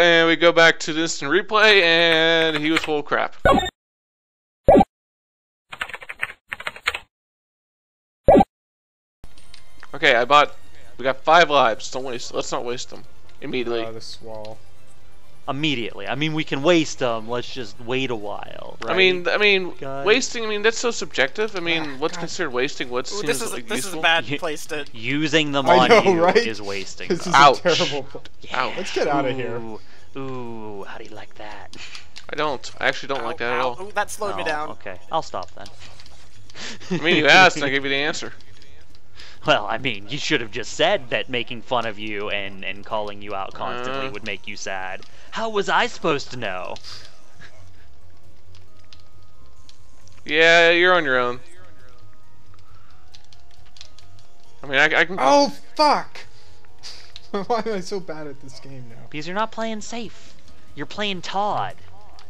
And we go back to the instant replay, and he was full of crap. Okay, I bought. We got five lives. Don't waste. Let's not waste them immediately. Uh, this wall. Immediately. I mean, we can waste them. Let's just wait a while. Right? I mean, I mean, guys? wasting. I mean, that's so subjective. I mean, Ah, what's God. considered wasting? What's Ooh, seen this as is like, this is a bad You- place to. using them I on know, you right? is wasting This them. is Ouch. a terrible. pl- Ouch. Let's get out of here. Ooh, ooh, how do you like that? I don't. I actually don't like Ow, that at all. Ooh, that slowed me Oh, down. Okay, I'll stop then. I mean, you asked, and I gave you the answer. Well, I mean, you should have just said that making fun of you and, and calling you out constantly Uh. would make you sad. How was I supposed to know? Yeah, you're on your own. I mean, I, I can. Oh fuck! Why am I so bad at this game now? Because you're not playing safe. You're playing Todd.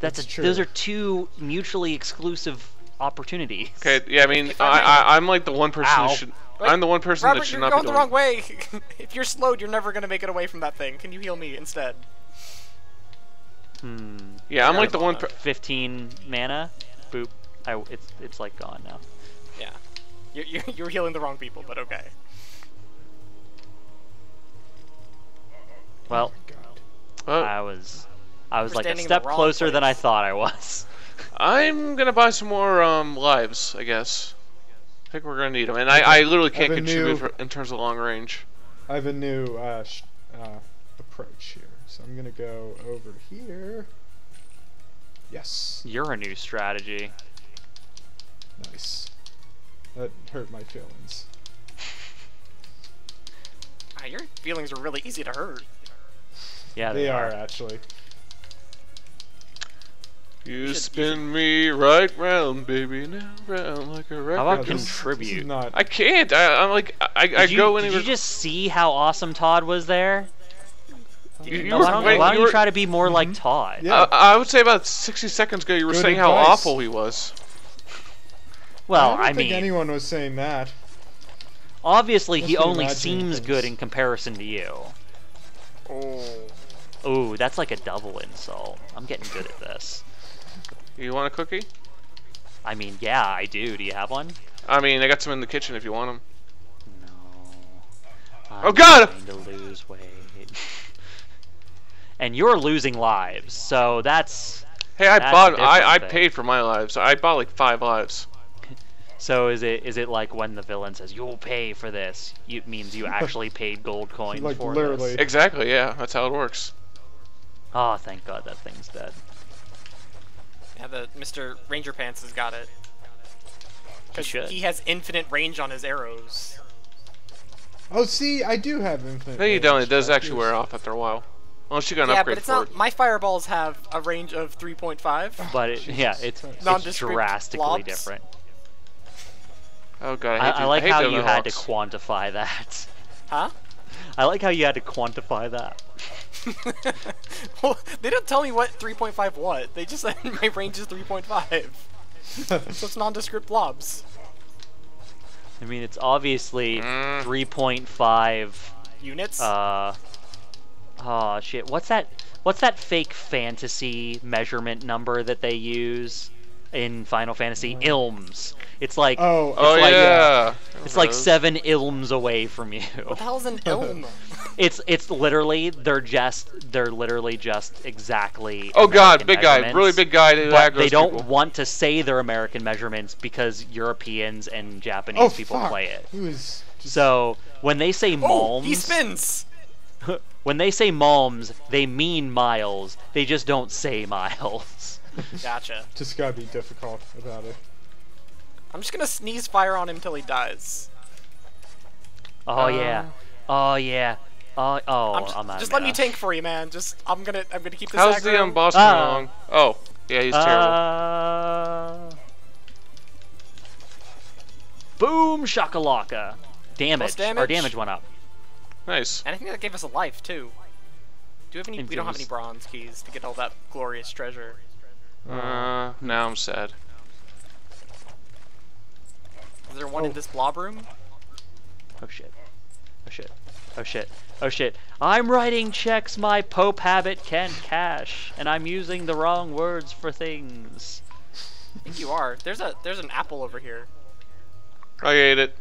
That's, That's a, those are two mutually exclusive opportunities. Okay, yeah, I mean, I, I I, I'm like the one person Ow. that should. Wait, I'm the one person Robert, that should not be. Robert, you're going the wrong way. if you're slowed, you're never gonna make it away from that thing. Can you heal me instead? Hmm. Yeah, I'm like the one. Per- 15 mana. Boop. I, it's it's like gone now. Yeah. You're, you're, you're healing the wrong people, but okay. Well, God. Oh, I was I was We're like a standing in the step wrong closer than I thought I was. I'm gonna buy some more um lives, I guess. I think we're gonna need them, and I, I literally can't have a contribute new- for, in terms of long range. I have a new uh, sh- uh, approach here, so I'm gonna go over here. Yes, You're a new strategy. nice. That hurt my feelings. Ah, your feelings are really easy to hurt. Yeah, they are actually. You you spin me right round, baby, now round like a record. How about Yeah, this- this contribute? not. I can't. I, I'm like I, I Did you, go did anywhere. you just see how awesome Todd was there? You- you No, were- why don't, wait, why don't you you were- try to be more like Mhm. Todd? Yeah. I, I would say about 60 seconds ago you were Good saying how awful he was. Well, I, don't I, think mean, anyone was saying that. obviously Must he only seems things. good in comparison to you. Oh. Ooh, that's like a double insult. I'm getting good at this. You want a cookie? I mean, yeah, I do. Do you have one? I mean, I got some in the kitchen if you want them. No. Oh, God! I'm trying to lose weight. and you're losing lives, so that's Hey, I That's bought. different I, I thing. paid for my lives. I bought like five lives. so. Is it is it like when the villain says you'll pay for this? It means you actually paid gold coins Like, for literally. this. Exactly. Yeah, that's how it works. Oh, thank God that thing's dead. Yeah, the Mr. Ranger Pants has got it. He 'Cause should. he has infinite range on his arrows. Oh, see, I do have infinite. No, you don't. It does actually wear off after a while. Unless you got an yeah, upgrade but it's for not. it. My fireballs have a range of 3.5. But it, yeah, it's, Christ. it's drastically blobs. different. Oh god, I, I, hate I these- like hate how you had to quantify that. Huh? I like how you had to quantify that. well, they don't tell me what 3.5 what. They just said my range is 3.5. So it's nondescript blobs. I mean, it's obviously Mm. 3.5. Units? Uh, oh shit! What's that? What's that fake fantasy measurement number that they use in Final Fantasy? Ilms. It's like Oh, Oh It's like- yeah. it's like seven ilms away from you. what the hell's an ilm? It's it's literally they're just they're literally just exactly. Oh god, big guy, really big guy. But they don't people. want to say they're American measurements because Europeans and Japanese oh, people fuck. play it. He was just, So when they say Oh, he spins! when they say malms, they mean miles. They just don't say miles. Gotcha. just gotta be difficult about it. I'm just gonna sneeze fire on him till he dies. Oh yeah. Oh yeah. Oh oh. I'm I'm, just, out of just let me tank for you, man. Just I'm gonna I'm gonna keep this How's the aggro. um, boss Ah. coming along? Oh, yeah, he's terrible. Uh, boom shakalaka. Damage. Our damage? damage went up. Nice. And I think that gave us a life too. Do we have any? We don't have any bronze keys to get all that glorious treasure. Uh, now I'm sad. Is there one in Oh. this blob room? Oh shit. Oh shit. Oh shit. Oh shit. I'm writing checks my Pope habit can't cash, and I'm using the wrong words for things. I think you are. There's a there's an apple over here. I ate it.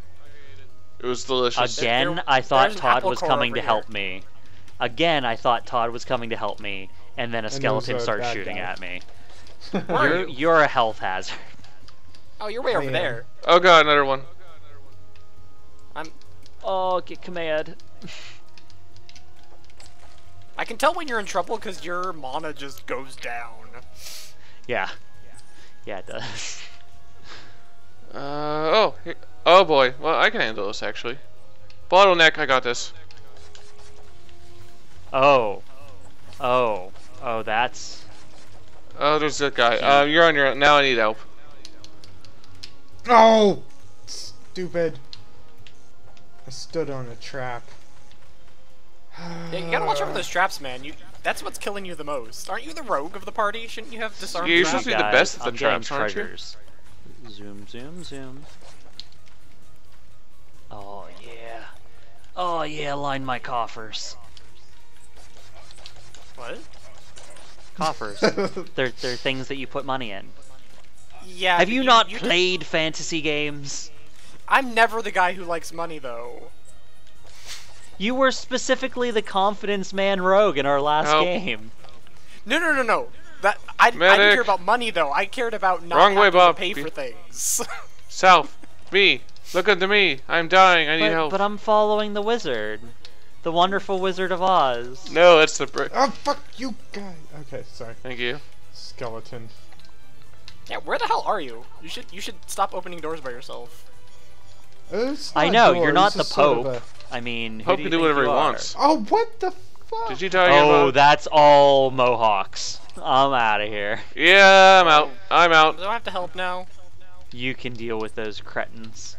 It was delicious. Again, there- I thought Todd was coming to here. help me. Again, I thought Todd was coming to help me, and then a there's skeleton starts shooting guy. at me. Where You're, you? you're a health hazard. Oh, you're way I over am. there. Oh god, another one. I'm. Oh, get command. I can tell when you're in trouble because your mana just goes down. Yeah. Yeah, it does. Uh oh. here- Oh boy. Well, I can handle this actually. Bottleneck, I got this. Oh. Oh. Oh, that's. Oh, there's that guy. Uh, you're on your own. Now I need help. Oh, stupid! I stood on a trap. Yeah, you gotta watch out for those traps, man. You that's what's killing you the most. Aren't you the rogue of the party? Shouldn't you have disarmed Yeah, you're traps? supposed to be the best at the I'm traps, aren't you? Zoom, zoom, zoom. Oh yeah. Oh yeah, line my coffers. What? Coffers. they're they're things that you put money in. Yeah. Have but you not you- played fantasy games? I'm never the guy who likes money, though. You were specifically the confidence man rogue in our last Help. game. No, no, no, no. That I, I didn't care about money though. I cared about not Wrong way, having Bob. to pay for things. South. Me. Look unto me. I'm dying. I need But, help. but I'm following the wizard. The wonderful Wizard of Oz. No, that's the brick. oh fuck you, guy. Okay, sorry. Thank you. Skeleton. yeah, where the hell are you? You should you should stop opening doors by yourself. It's I know, doors, you're not it's the just sort of Pope. I mean, who Pope do you can do whatever you he wants. oh, what the fuck? Did you tell you Oh, about? that's all Mohawks. I'm out of here. Yeah, I'm out. I'm out. Do I have to help now? You can deal with those cretins.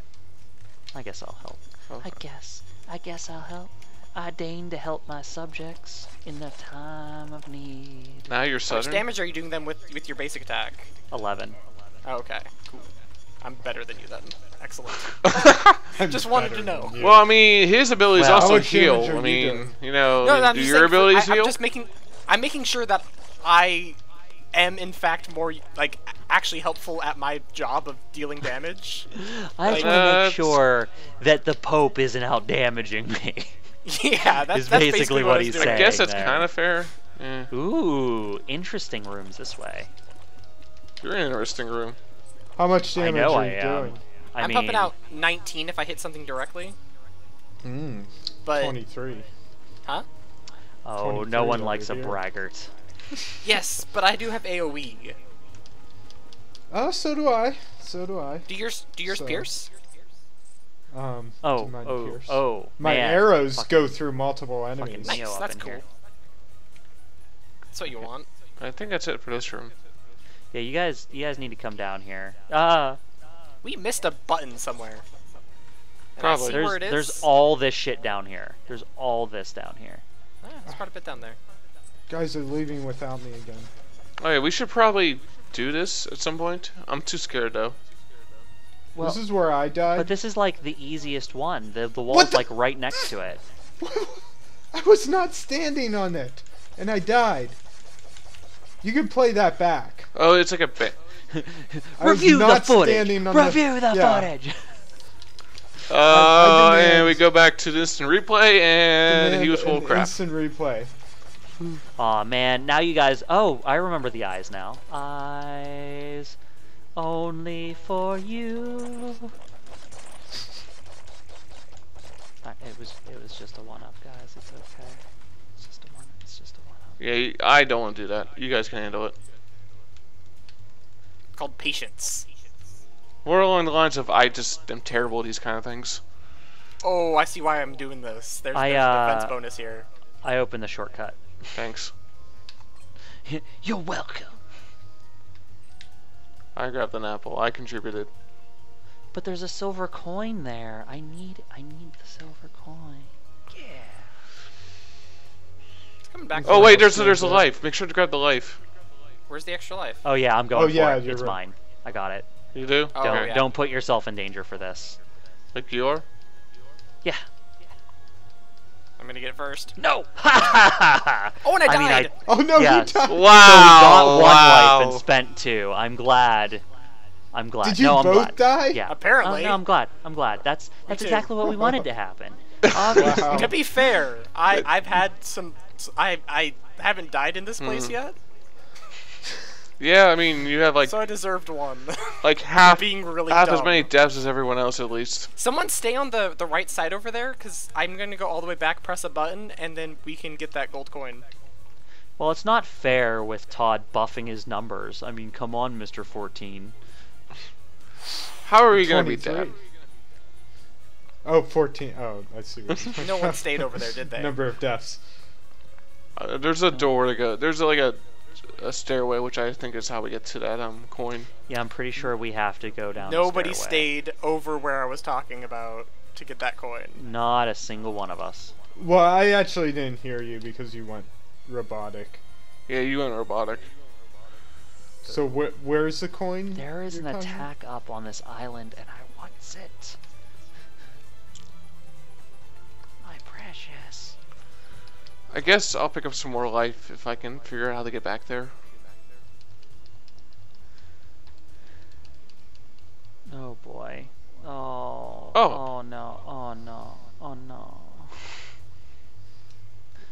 I guess I'll help. I guess. I guess I'll help. I deign to help my subjects in their time of need. Now you're How much damage are you doing them with with your basic attack? 11. Oh, okay, cool. I'm better than you then. Excellent. I'm Just wanted to know. well, I mean, his abilities Well- also heal. I mean, you know, No, no, I'm do your saying for- abilities I, I'm heal? just making I'm making sure that I am in fact more like actually helpful at my job of dealing damage. I Like- just want to make sure that the Pope isn't out damaging me. yeah, that's, Is that's basically what, what he's doing. I guess that's there. kind of fair. Yeah, Ooh, interesting rooms this way. you're in an interesting room. How much I damage know are I you am. doing? I I'm mean, pumping out 19 if I hit something directly, Mm, but 23. huh? Oh, 23 no one over likes a braggart. Yes, but I do have AOE. Oh, so do I. So do I. Do yours do yours So- pierce? Um, Oh, do mine oh, pierce. oh, My man. arrows Fucking- go through multiple enemies. Nice, that's cool. here. That's what you want. I think that's it for this room. Yeah, you guys, you guys need to come down here. Uh, We missed a button somewhere. And Probably. There's, where it is. there's all this shit down here. There's all this down here. Ah, there's quite a bit down there. Guys are leaving without me again. Oh yeah, we should probably do this at some point. I'm too scared though. Well, this is where I died. but this is like the easiest one. The the What wall's the- like right next to it. I was not standing on it, and I died. You can play that back. Oh, it's like a bit. I was Review the not footage. standing on the- Review the, yeah. footage. Uh, and we go back to the instant replay, and he was full crap. Instant replay. Aw man, now you guys. Oh, I remember the eyes now. Eyes only for you. Uh, It was it was just a one up, guys. It's okay. It's just a one. It's just a one up. Yeah, I don't want to do that. You guys can handle it. Called patience. More along the lines of I just am terrible at these kind of things. Oh, I see why I'm doing this. There's, I, there's a defense uh, bonus here. I opened the shortcut. Thanks. You're welcome. I grabbed an apple. I contributed. But there's a silver coin there. I need I need the silver coin. Yeah. It's coming back. Oh wait, there's Almost there's a life. Make sure to grab the life. Where's the extra life? Oh yeah, I'm going Oh, yeah, for it. It's right. mine. I got it. You do? Oh, Don't yeah. don't put yourself in danger for this. Like you are? Yeah. I'm gonna get it first. No! Ha ha ha ha! Oh, and I I mean, I- Oh no, Yes. you died. So we Wow! got one wow. life and spent two. I'm glad. I'm glad. Did you no, I'm both glad. die? Yeah. Apparently. Oh, no, I'm glad. I'm glad. That's that's exactly what we wanted to happen. Obviously. Wow. To be fair, I I've had some. I I haven't died in this place Mhm. yet, Yeah, I mean, you have like so I deserved one. like half being really half as many deaths as everyone else at least. Someone stay on the the right side over there, cause I'm gonna go all the way back, press a button, and then we can get that gold coin. Well, it's not fair with Todd buffing his numbers. I mean, come on, Mr. 14. How are we gonna beat that? Oh, 14. Oh, I see. No one stayed over there, did they? Number of deaths. Uh, there's a door to go. There's like a a stairway, which I think is how we get to that um coin. Yeah, I'm pretty sure we have to go down. Nobody stairway. stayed over where I was talking about to get that coin. Not a single one of us. Well, I actually didn't hear you because you went robotic. Yeah, you went robotic. So wh- where's the coin? There is an talking about? attack up on this island, and I want it. I guess I'll pick up some more life if I can figure out how to get back there. Oh boy. Oh. Oh. Oh no. Oh no. Oh no.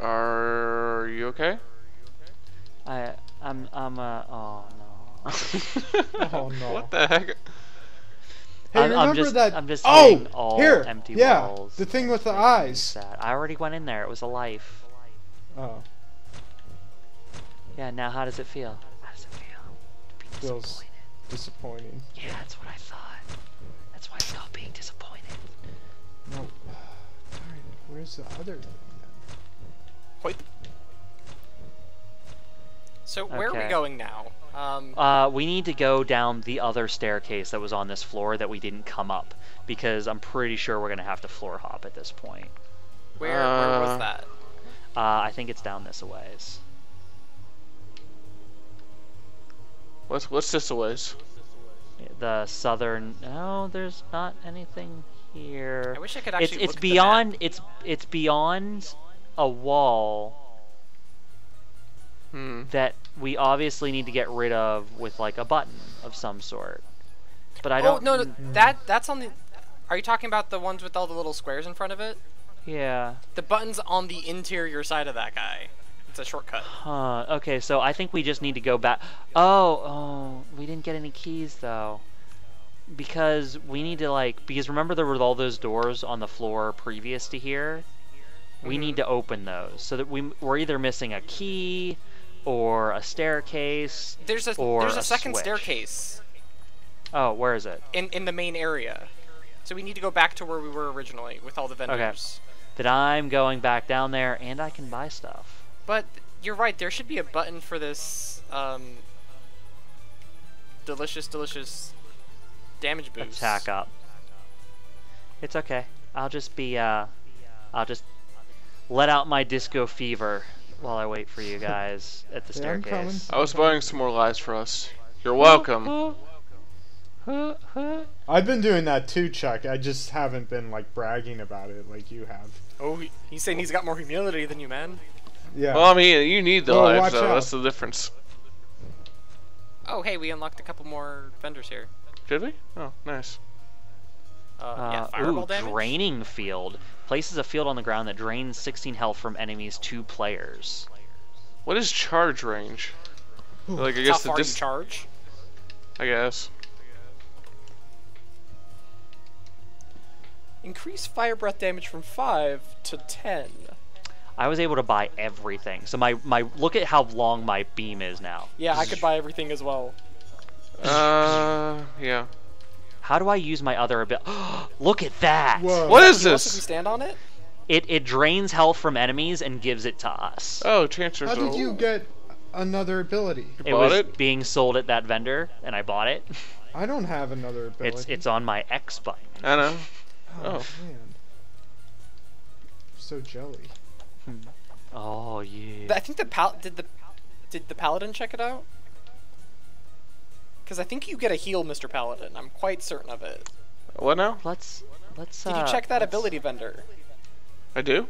Are you okay? I. I'm. I'm. Uh. Oh no. Oh, no. What the heck? Hey, I'm- I'm just- that? I'm just oh, all here, empty yeah, walls. the thing with the eyes. sad. I already went in there. It was a life. Oh, Yeah. Now, how does it feel? How does it feel to be Feels- disappointed? disappointing. Yeah, that's what I thought. That's why I'm not being disappointed. No. Darn it, Where's the other thing then? Wait. So where are we going now? Um, Uh, we need to go down the other staircase that was on this floor that we didn't come up because I'm pretty sure we're gonna have to floor hop at this point. where where was uh, that? Uh, I think it's down this a ways. What's what's this a ways? The southern. No, there's not anything here. I wish I could actually. it's look at the map. beyond. It's it's beyond a wall Hmm. that we obviously need to get rid of with like a button of some sort. But I Oh don't. no, no, that that's on the. Are you talking about the ones with all the little squares in front of it? Yeah. The button's on the interior side of that guy. It's a shortcut. Huh. Okay, so I think we just need to go back. Oh, oh, we didn't get any keys though. Because we need to like because remember there were all those doors on the floor previous to here. We mm-hmm. need to open those so that we we're either missing a key or a staircase. There's a there's a, a second switch. staircase Oh, where is it? in in the main area. So we need to go back to where we were originally with all the vendors. That I'm going back down there and I can buy stuff. But you're right. There should be a button for this um, delicious, delicious damage boost. Attack up. It's okay. I'll just be uh I'll just let out my disco fever while I wait for you guys at the Yeah, I'm staircase. I was buying some more lives for us. You're welcome. I've been doing that too, Chuck. I just haven't been like bragging about it like you have. Oh, he's saying he's got more humility than you, man. Yeah. Well, I mean, you need the Oh, lives, watch so out. that's the difference. Oh, hey, we unlocked a couple more vendors here. Did we? Oh, nice. Uh, yeah, Uh, fireball ooh, damage. draining field. Places a field on the ground that drains 16 health from enemies two players. What is charge range? Like I That's how guess the far you dis- charge. I guess. Increase fire breath damage from five to ten. I was able to buy everything. So my my look at how long my beam is now. Yeah, I could buy everything as well. Uh, yeah. How do I use my other ability? look at that. Whoa. What is You also can this? stand on it. It it drains health from enemies and gives it to us. Oh, chancellor's How did you get another ability? You it bought was it? being sold at that vendor and I bought it. I don't have another ability. It's it's on my X button. I know. Oh, oh. man. So jelly. Oh yeah. But I think the pal did the did the paladin check it out? Because I think you get a heal, Mr. Paladin. I'm quite certain of it. What now? Let's let's. Did uh, you check that ability vendor? I do?